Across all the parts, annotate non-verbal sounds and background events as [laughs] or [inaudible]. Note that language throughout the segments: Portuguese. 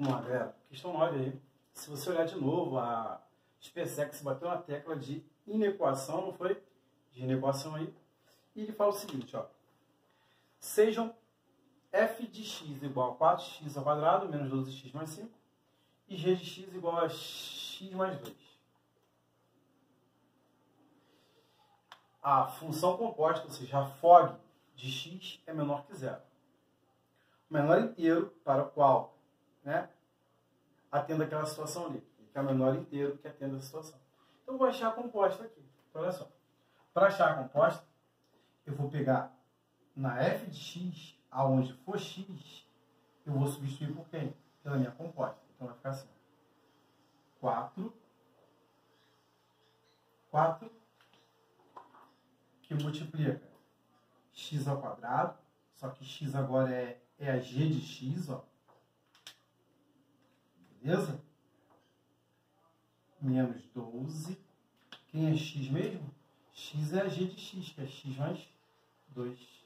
Vamos lá, galera. Questão 9 aí. Se você olhar de novo, a SpaceX bateu na tecla de inequação, não foi? De inequação aí. E ele fala o seguinte, ó. Sejam f de x igual a 4x ao quadrado menos 12x mais 5 e g de x igual a x mais 2. A função composta, ou seja, a fog de x é menor que zero. O menor inteiro para o qual né, atenda aquela situação ali. Que é o menor inteiro que atenda a situação. Então, eu vou achar a composta aqui. Então, olha só. Para achar a composta, eu vou pegar na f de x, aonde for x, eu vou substituir por quem? Pela minha composta. Então, vai ficar assim. 4. 4 que multiplica x ao quadrado, só que x agora é, é a g de x, ó. Beleza? Menos 12. Quem é x mesmo? x é g de x, que é x mais 2.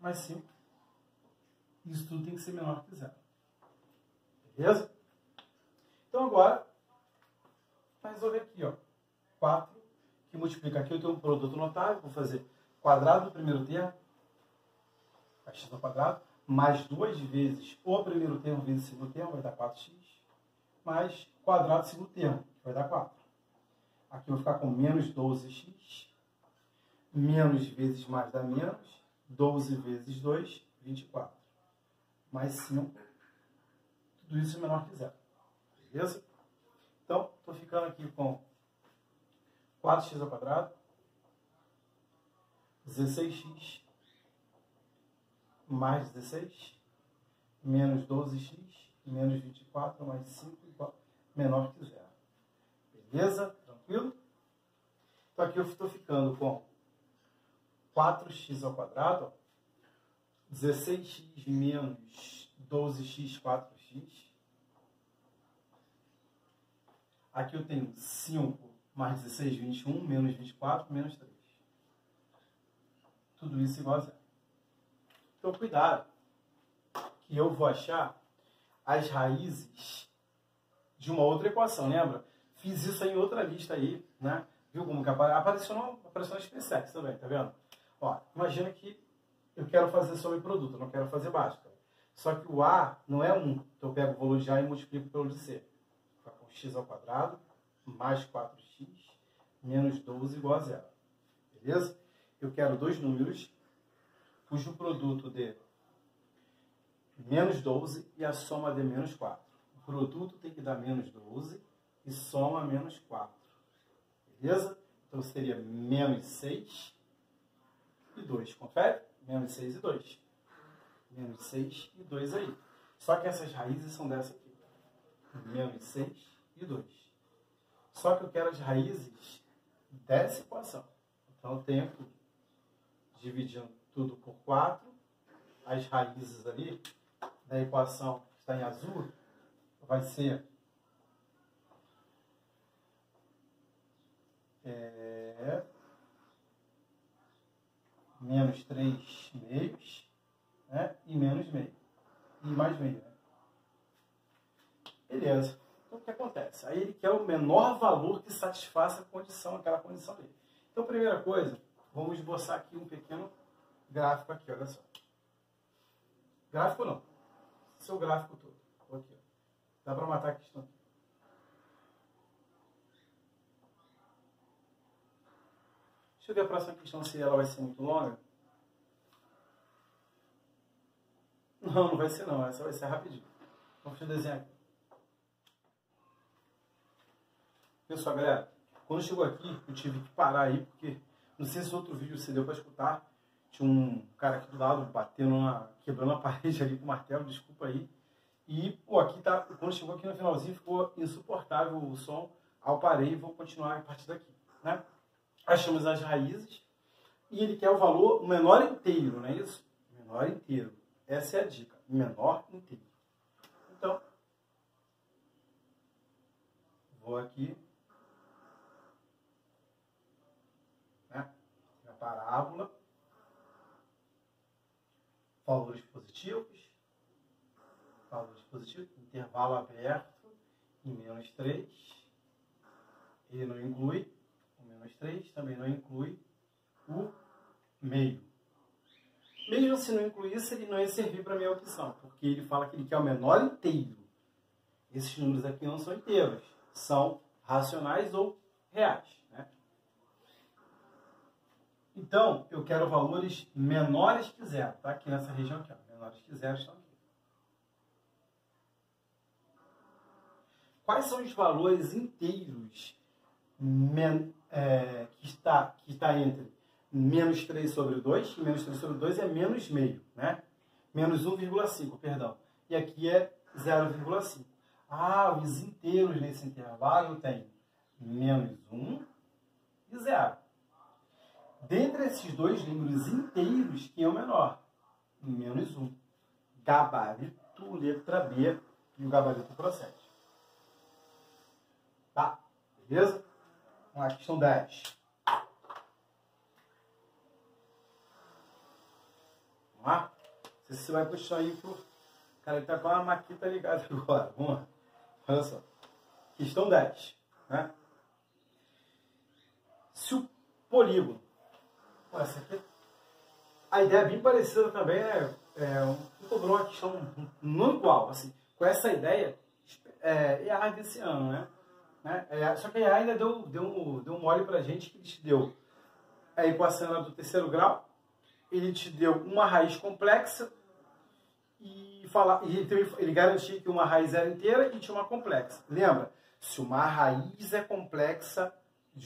Mais 5. Isso tudo tem que ser menor que zero. Beleza? Então agora, vai resolver aqui, ó. 4, que multiplica aqui, eu tenho um produto notável, vou fazer quadrado do primeiro termo, x ao quadrado, mais duas vezes o primeiro termo vezes o segundo termo, vai dar 4x, mais quadrado do segundo termo, que vai dar 4. Aqui eu vou ficar com menos 12x, menos vezes mais dá menos, 12 vezes 2, 24. Mais 5, tudo isso é menor que zero. Beleza? Então, estou ficando aqui com 4x ao quadrado, 16x mais 16, menos 12x, menos 24, mais 5, igual, menor que zero. Beleza? Tranquilo? Então aqui eu estou ficando com 4x ao quadrado, 16x menos 12x, 4x. Aqui eu tenho 5 mais 16, 21, menos 24, menos 3. Tudo isso igual a zero. Então, cuidado, que eu vou achar as raízes de uma outra equação, lembra? Fiz isso em outra lista aí, né? Viu como que apareceu, no, apareceu no SpaceX também, tá vendo? Ó, imagina que eu quero fazer sobreproduto, não quero fazer básica. Só que o A não é 1, então eu pego o valor de A e multiplico pelo de C. Fica com x ao quadrado mais 4x menos 12 igual a zero. Beleza? Eu quero dois números cujo produto de menos 12 e a soma de menos 4. O produto tem que dar menos 12 e soma menos 4. Beleza? Então seria menos 6 e 2. Confere? Menos 6 e 2. Menos 6 e 2 aí. Só que essas raízes são dessa aqui. Menos 6 e 2. Só que eu quero as raízes dessa equação. Então eu tenho aqui, dividindo tudo por 4, as raízes ali da equação que está em azul vai ser é, menos 3 meios né, e menos meio. E mais meio. Né? Beleza. Então o que acontece? Aí ele quer o menor valor que satisfaça a condição, aquela condição dele. Então, primeira coisa, vamos esboçar aqui um pequeno gráfico aqui, olha só. Gráfico não. Seu gráfico todo. Aqui, ó. Dá para matar a questão aqui. Deixa eu ver a próxima questão se ela vai ser muito longa. Não, não vai ser não. Essa vai ser rapidinho. Então, deixa eu desenhar aqui. Pessoal, galera, quando chegou aqui, eu tive que parar aí, porque não sei se outro vídeo você deu para escutar. Tinha um cara aqui do lado batendo na, quebrando a [laughs] parede ali com o martelo, desculpa aí. E, pô, aqui tá, quando chegou aqui no finalzinho, ficou insuportável o som. Ao parei, vou continuar a partir daqui, né? Achamos as raízes e ele quer o valor, menor inteiro, não é isso? Menor inteiro. Essa é a dica, menor inteiro. Então, vou aqui parábola, valores positivos, intervalo aberto em menos 3. Ele não inclui o menos 3, também não inclui o meio. Mesmo se não incluísse, ele não ia servir para a minha opção, porque ele fala que ele quer o menor inteiro. Esses números aqui não são inteiros, são racionais ou reais. Então, eu quero valores menores que zero. Tá aqui nessa região aqui. Ó. Menores que zero estão aqui. Quais são os valores inteiros men, é, que, está, que está entre menos 3 sobre 2, e menos 3 sobre 2 é menos meio, né? Menos 1,5, perdão. E aqui é 0,5. Ah, os inteiros nesse intervalo tem menos 1 e 0. Dentre esses dois números inteiros, quem é o menor? Menos 1. Gabarito, letra B, e o gabarito procede. Tá? Beleza? Vamos lá, questão 10. Vamos lá? Se você vai puxar aí pro cara que tá com a maquita ligada [laughs] agora. Vamos lá. Olha só. Questão 10. Né? Se o polígono. A ideia é bem parecida também, né? É, um, cobrou uma questão não igual, assim, com essa ideia, é, EAR desse ano, né? né? É, só que a EAR ainda deu, deu, um, deu um mole pra gente que te deu a equação do terceiro grau, ele te deu uma raiz complexa e, fala, e ele, ele que uma raiz era inteira e tinha uma complexa. Lembra? Se uma raiz é complexa,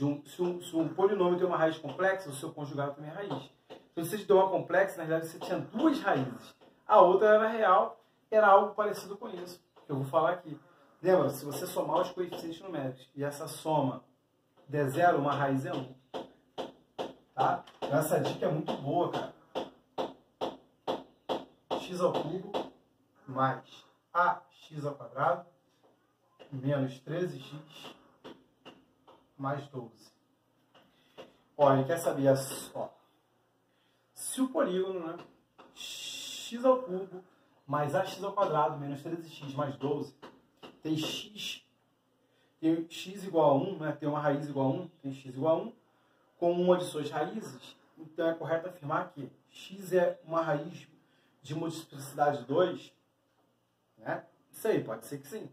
um, se, um, se um polinômio tem uma raiz complexa, o seu conjugado também é raiz. Então, se você deu uma complexa, na verdade você tinha duas raízes. A outra era real, era algo parecido com isso, que eu vou falar aqui. Lembra, se você somar os coeficientes numéricos e essa soma der zero, uma raiz é 1. Um. Tá? Então, essa dica é muito boa, cara. x ao cubo mais ax ao quadrado menos 13x mais 12. Olha, quer saber? Ó, se o polígono, né, x ao cubo mais ax ao quadrado menos 13x mais 12 tem x, tem x igual a 1, né, tem uma raiz igual a 1, tem x igual a 1, com uma de suas raízes, então é correto afirmar que x é uma raiz de multiplicidade 2, né? Sei, pode ser que sim.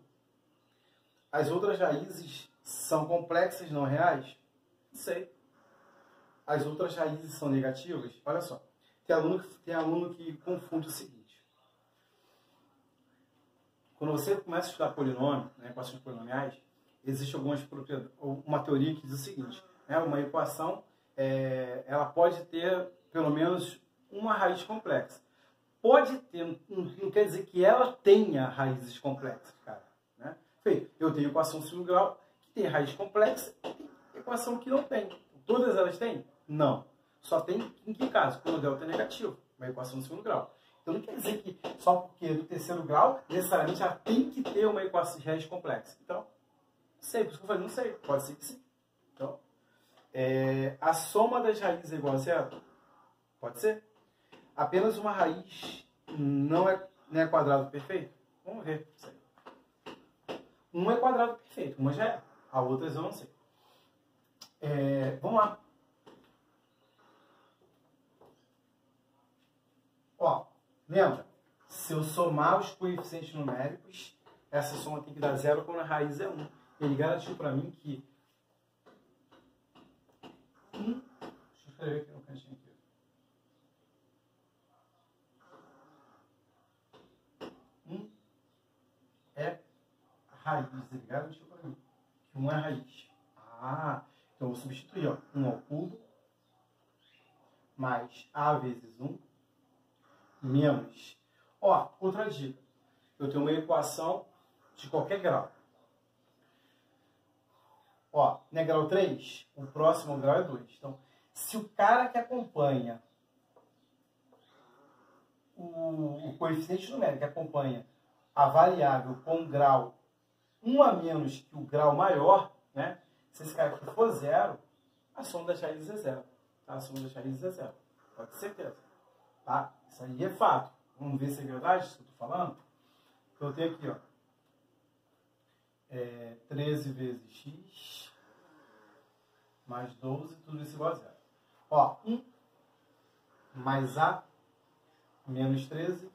As outras raízes são complexas, não reais? Não sei. As outras raízes são negativas? Olha só. Tem aluno, tem aluno que confunde o seguinte. Quando você começa a estudar polinômio, né, equações polinomiais, existe algumas uma teoria que diz o seguinte. Né, uma equação é, ela pode ter pelo menos uma raiz complexa. Pode ter, não quer dizer que ela tenha raízes complexas, cara. Né? Eu tenho equação segundo grau tem raiz complexa e tem equação que não tem. Todas elas têm? Não. Só tem em que caso? Quando o delta é negativo, uma equação do segundo grau. Então não quer dizer que só porque é do terceiro grau, necessariamente ela tem que ter uma equação de raiz complexa. Então, não sei, por isso que eu falei, não sei, pode ser que sim. Então, é, a soma das raízes é igual a zero? Pode ser. Apenas uma raiz não é, não é quadrado perfeito? Vamos ver. Uma é quadrado perfeito, uma já é. A outra eu não sei. É, vamos lá. Ó, lembra? Se eu somar os coeficientes numéricos, essa soma tem que dar zero quando a raiz é 1. Ele garantiu para mim que 1, deixa eu escrever aqui no cantinho aqui. É raiz, ele garantiu 1 é raiz. Ah, então eu vou substituir, ó, 1 ao cubo mais a vezes 1 menos. Ó, outra dica. Eu tenho uma equação de qualquer grau. Ó, né, grau 3, o próximo grau é 2. Então, se o cara que acompanha o, o coeficiente numérico que acompanha a variável com grau 1 a menos que o grau maior, né? Se esse cara aqui for zero, a soma das raízes é zero. Tá? A soma das raízes é zero. Pode ter certeza. Tá? Isso aí é fato. Vamos ver se é verdade isso que eu estou falando? Então eu tenho aqui, ó. É, 13 vezes x mais 12, tudo isso igual a zero. Ó, 1 mais a menos 13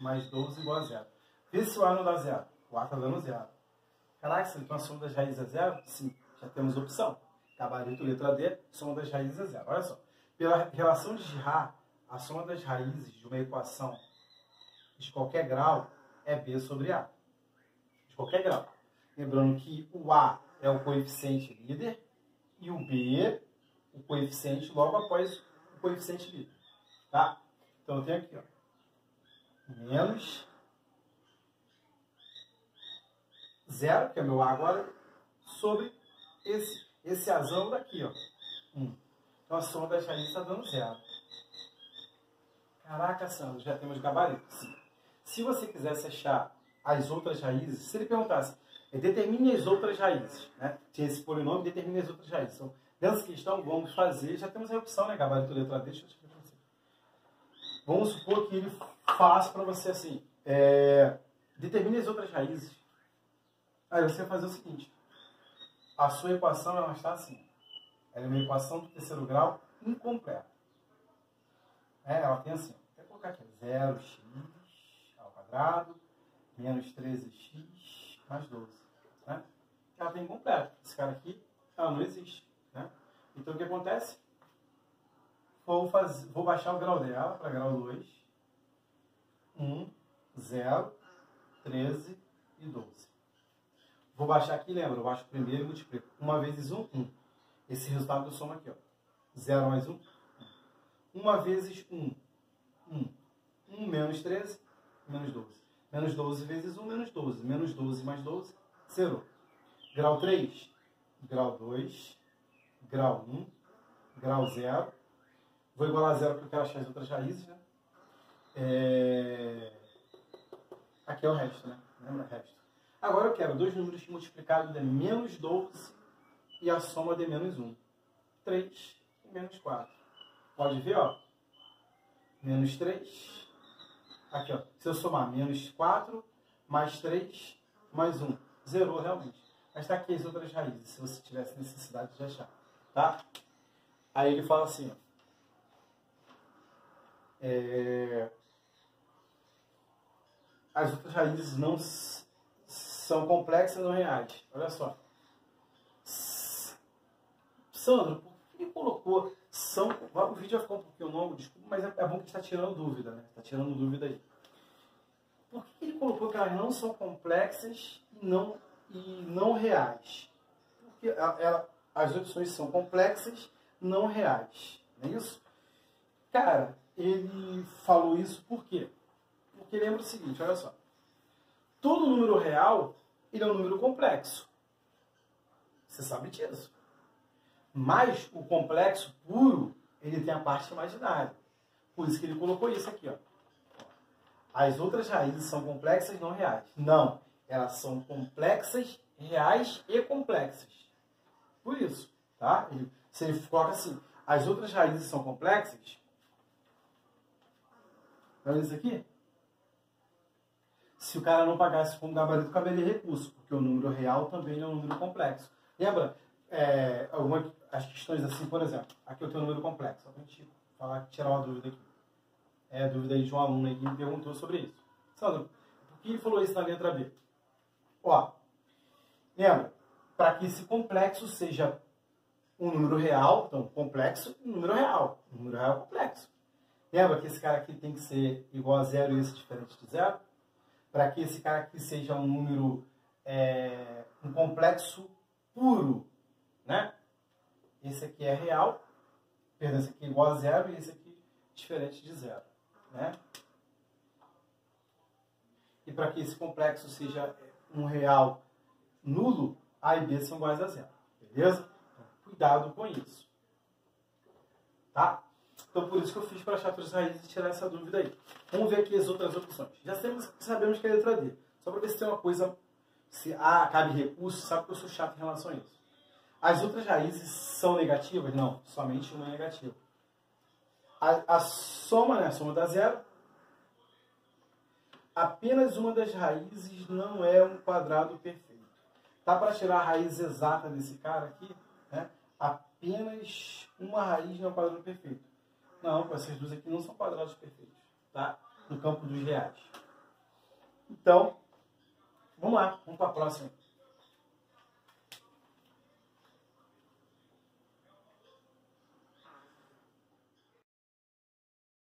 mais 12 igual a zero. Vê se o a não dá zero. O a está dando zero. Caraca, então a soma das raízes é zero? Sim, já temos opção. Gabarito letra D, soma das raízes é zero. Olha só. Pela relação de Girard, a soma das raízes de uma equação de qualquer grau é B sobre A. De qualquer grau. Lembrando que o A é o coeficiente líder e o B, o coeficiente logo após o coeficiente líder. Tá? Então eu tenho aqui, ó, menos zero, que é meu A agora, sobre esse, esse azão daqui, ó. Um. Então a soma das raízes está dando zero. Caraca, Sandro, já temos gabarito. Sim. Se você quisesse achar as outras raízes, se ele perguntasse, é, determine as outras raízes, né? Tinha esse polinômio, determine as outras raízes. Então, nessa questão, vamos fazer, já temos a opção, né? Gabarito letra D, deixa eu explicar para você. Vamos supor que ele faça para você assim, é, determine as outras raízes. Aí você vai fazer o seguinte, a sua equação ela está assim, ela é uma equação do terceiro grau incompleta. É, ela tem assim, vou colocar aqui, 0x ao quadrado menos 13x mais 12. Né? Ela tem incompleto. Esse cara aqui, ela não existe. Né? Então o que acontece? Vou, fazer, vou baixar o grau dela para grau 2. 1, 0, 13 e 12. Vou baixar aqui, lembra? Eu baixo primeiro e multiplico. 1 vezes 1, 1. Esse resultado eu somo aqui. Ó. 0 mais 1, 1. 1 vezes 1, 1. 1 menos 13, menos 12. Menos 12 vezes 1, menos 12. Menos 12 mais 12, 0. Grau 3, grau 2, grau 1, grau 0. Vou igualar a zero porque eu quero achar as outras raízes, né? É... Aqui é o resto, né? Lembra? Resto. Agora eu quero dois números multiplicados de menos 12 e a soma de menos 1. 3 e menos 4. Pode ver, ó. Menos 3. Aqui, ó. Se eu somar menos 4 mais 3 mais 1. Zerou realmente. Mas está aqui as outras raízes, se você tivesse necessidade de achar. Tá? Aí ele fala assim, ó. É... As outras raízes não são complexas não reais. Olha só. Sandro, por que colocou são. O vídeo vai ficar um pouquinho longo, desculpa, mas é, é bom que está tirando dúvida, né? Está tirando dúvida aí. Por que ele colocou que elas não são complexas e não, e não reais? Porque ela, ela, as opções são complexas, não reais. Não é isso? Cara, ele falou isso por quê? Porque lembra o seguinte, olha só. Todo número real, ele é um número complexo. Você sabe disso. Mas o complexo puro, ele tem a parte imaginária. Por isso que ele colocou isso aqui, ó. As outras raízes são complexas não reais. Não, elas são complexas, reais e complexas. Por isso, tá? Ele, se ele coloca assim, as outras raízes são complexas, olha isso aqui. Se o cara não pagasse com gabarito, caberia recurso, porque o número real também é um número complexo. Lembra? É, alguma, as questões assim, por exemplo, aqui eu tenho um número complexo, a gente falar, tirar uma dúvida aqui. É a dúvida de um aluno que me perguntou sobre isso. Sandro, por que ele falou isso na letra B? Ó, lembra, para que esse complexo seja um número real, então complexo, um número real. Um número real é complexo. Lembra que esse cara aqui tem que ser igual a zero e esse diferente de zero? Para que esse cara aqui seja um número, é, um complexo puro, né? Esse aqui é real, perdão, esse aqui é igual a zero e esse aqui diferente de zero. Né? E para que esse complexo seja um real nulo, A e B são iguais a zero. Beleza? Então, cuidado com isso. Então, por isso que eu fiz para achar as raízes e tirar essa dúvida aí. Vamos ver aqui as outras opções. Já sabemos, sabemos que é a letra D. Só para ver se tem uma coisa, se A cabe recurso, sabe que eu sou chato em relação a isso. As outras raízes são negativas? Não, somente uma é negativa. A, a soma, né, a soma dá zero. apenas uma das raízes não é um quadrado perfeito. Tá para tirar a raiz exata desse cara aqui? Né? Apenas uma raiz não é um quadrado perfeito. Não, essas duas aqui não são quadrados perfeitos, tá? No campo dos reais. Então, vamos lá, vamos para a próxima.